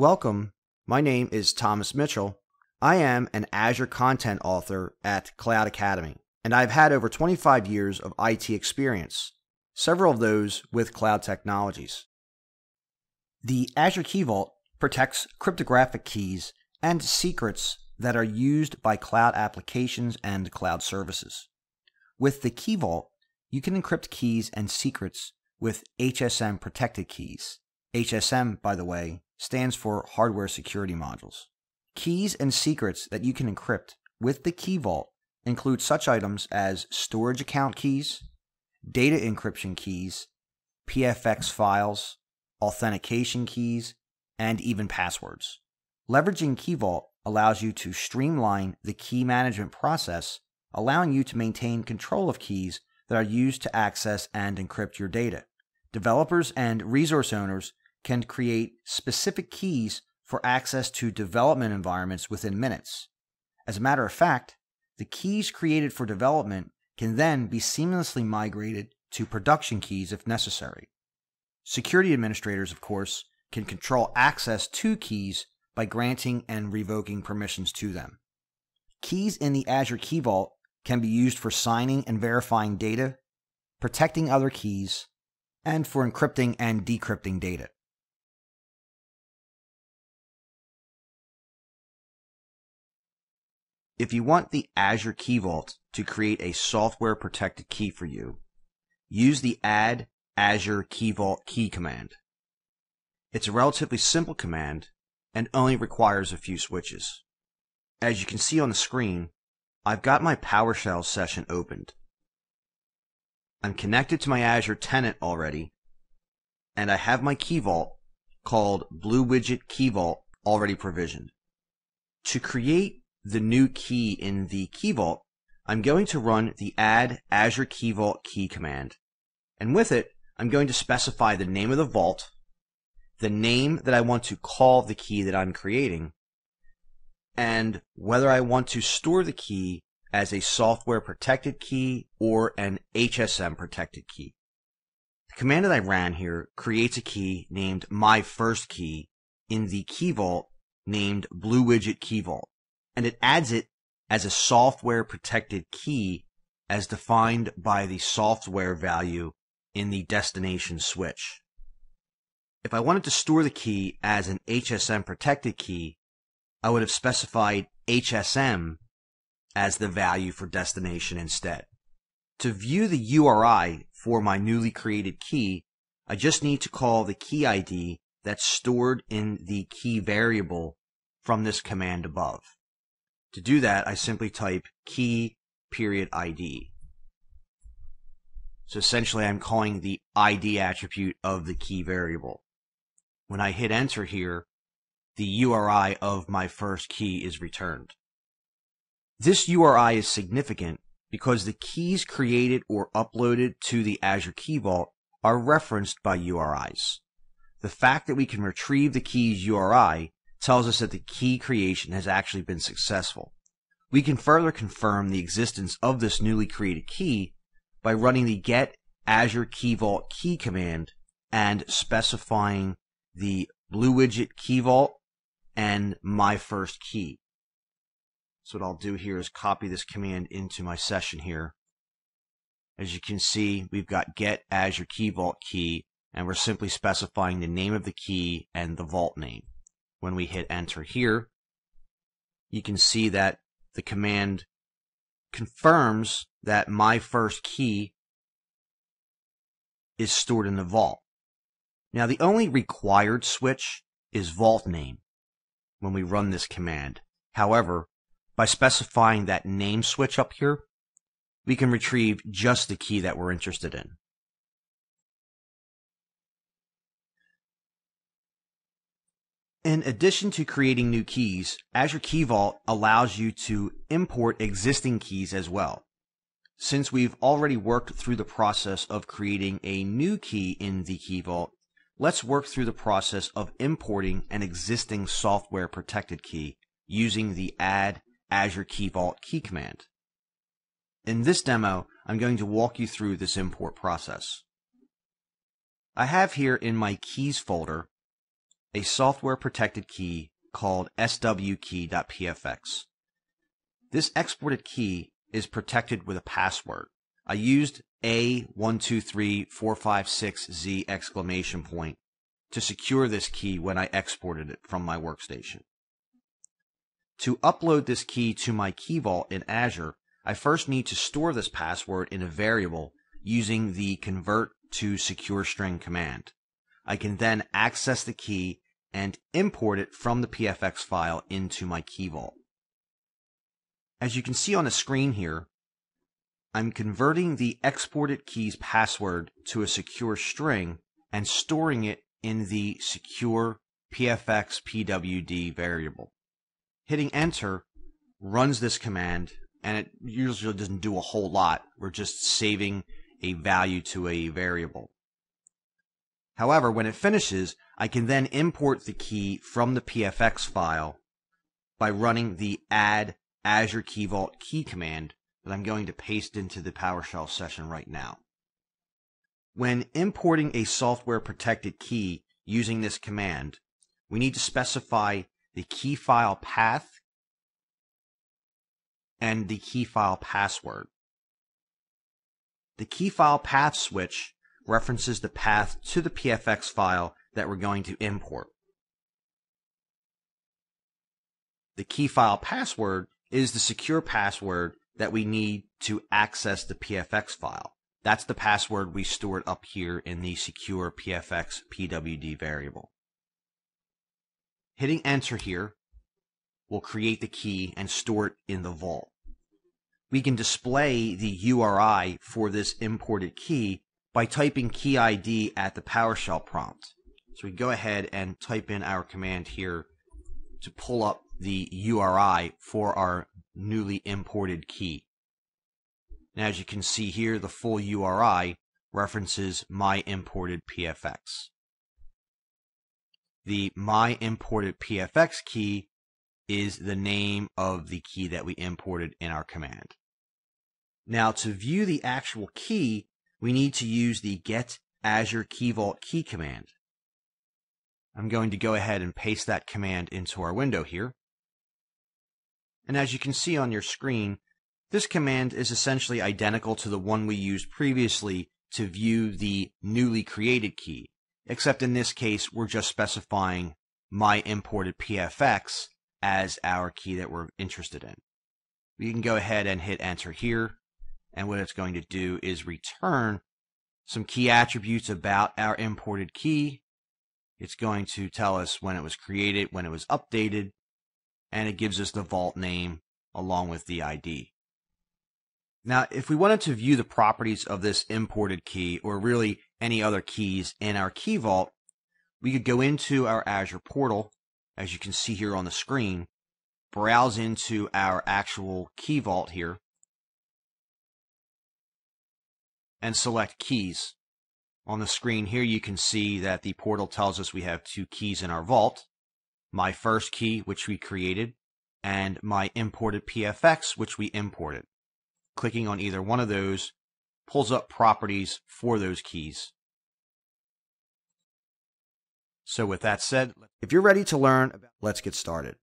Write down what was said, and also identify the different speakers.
Speaker 1: Welcome. My name is Thomas Mitchell. I am an Azure content author at Cloud Academy, and I've had over 25 years of IT experience, several of those with cloud technologies. The Azure Key Vault protects cryptographic keys and secrets that are used by cloud applications and cloud services. With the Key Vault, you can encrypt keys and secrets with HSM protected keys. HSM, by the way, stands for Hardware Security Modules. Keys and secrets that you can encrypt with the Key Vault include such items as storage account keys, data encryption keys, PFX files, authentication keys, and even passwords. Leveraging Key Vault allows you to streamline the key management process, allowing you to maintain control of keys that are used to access and encrypt your data. Developers and resource owners can create specific keys for access to development environments within minutes. As a matter of fact, the keys created for development can then be seamlessly migrated to production keys if necessary. Security administrators, of course, can control access to keys by granting and revoking permissions to them. Keys in the Azure Key Vault can be used for signing and verifying data, protecting other keys, and for encrypting and decrypting data. If you want the Azure Key Vault to create a software protected key for you, use the add Azure Key Vault key command. It's a relatively simple command and only requires a few switches. As you can see on the screen, I've got my PowerShell session opened. I'm connected to my Azure tenant already, and I have my Key Vault called Blue Widget Key Vault already provisioned. To create the new key in the Key Vault, I'm going to run the add Azure Key Vault key command. And with it, I'm going to specify the name of the vault, the name that I want to call the key that I'm creating, and whether I want to store the key as a software protected key or an HSM protected key. The command that I ran here creates a key named my first key in the key vault named blue widget key vault and it adds it as a software protected key as defined by the software value in the destination switch. If I wanted to store the key as an HSM protected key, I would have specified HSM as the value for destination instead. To view the URI for my newly created key, I just need to call the key ID that's stored in the key variable from this command above. To do that, I simply type key period ID. So essentially, I'm calling the ID attribute of the key variable. When I hit enter here, the URI of my first key is returned. This URI is significant because the keys created or uploaded to the Azure Key Vault are referenced by URIs. The fact that we can retrieve the key's URI tells us that the key creation has actually been successful. We can further confirm the existence of this newly created key by running the get Azure Key Vault key command and specifying the blue widget key vault and my first key. So what I'll do here is copy this command into my session here. As you can see, we've got get Azure Key Vault key, and we're simply specifying the name of the key and the vault name. When we hit enter here, you can see that the command confirms that my first key is stored in the vault. Now the only required switch is vault name when we run this command. However, by specifying that name switch up here, we can retrieve just the key that we're interested in. In addition to creating new keys, Azure Key Vault allows you to import existing keys as well. Since we've already worked through the process of creating a new key in the Key Vault, let's work through the process of importing an existing software protected key using the add Azure Key Vault key command. In this demo, I'm going to walk you through this import process. I have here in my keys folder a software protected key called swkey.pfx. This exported key is protected with a password. I used A123456Z exclamation point to secure this key when I exported it from my workstation. To upload this key to my Key Vault in Azure, I first need to store this password in a variable using the convert to secure string command. I can then access the key and import it from the PFX file into my Key Vault. As you can see on the screen here, I'm converting the exported key's password to a secure string and storing it in the secure PFX PWD variable. Hitting enter runs this command and it usually doesn't do a whole lot. We're just saving a value to a variable. However, when it finishes, I can then import the key from the PFX file by running the add Azure Key Vault key command that I'm going to paste into the PowerShell session right now. When importing a software protected key using this command, we need to specify the key file path and the key file password. The key file path switch references the path to the PFX file that we're going to import. The key file password is the secure password that we need to access the PFX file. That's the password we stored up here in the secure PFX PWD variable. Hitting enter here will create the key and store it in the vault. We can display the URI for this imported key by typing key ID at the PowerShell prompt. So we go ahead and type in our command here to pull up the URI for our newly imported key. And as you can see here, the full URI references my imported PFX. The my imported PFX key is the name of the key that we imported in our command. Now to view the actual key, we need to use the get Azure Key Vault key command. I'm going to go ahead and paste that command into our window here. And as you can see on your screen, this command is essentially identical to the one we used previously to view the newly created key, except in this case, we're just specifying my imported PFX as our key that we're interested in. We can go ahead and hit enter here, and what it's going to do is return some key attributes about our imported key. It's going to tell us when it was created, when it was updated, and it gives us the vault name along with the ID. Now, if we wanted to view the properties of this imported key or really any other keys in our key vault, we could go into our Azure portal, as you can see here on the screen, browse into our actual key vault here, and select keys. On the screen here, you can see that the portal tells us we have two keys in our vault, my first key, which we created, and my imported PFX, which we imported. Clicking on either one of those pulls up properties for those keys. So with that said, if you're ready to learn, let's get started.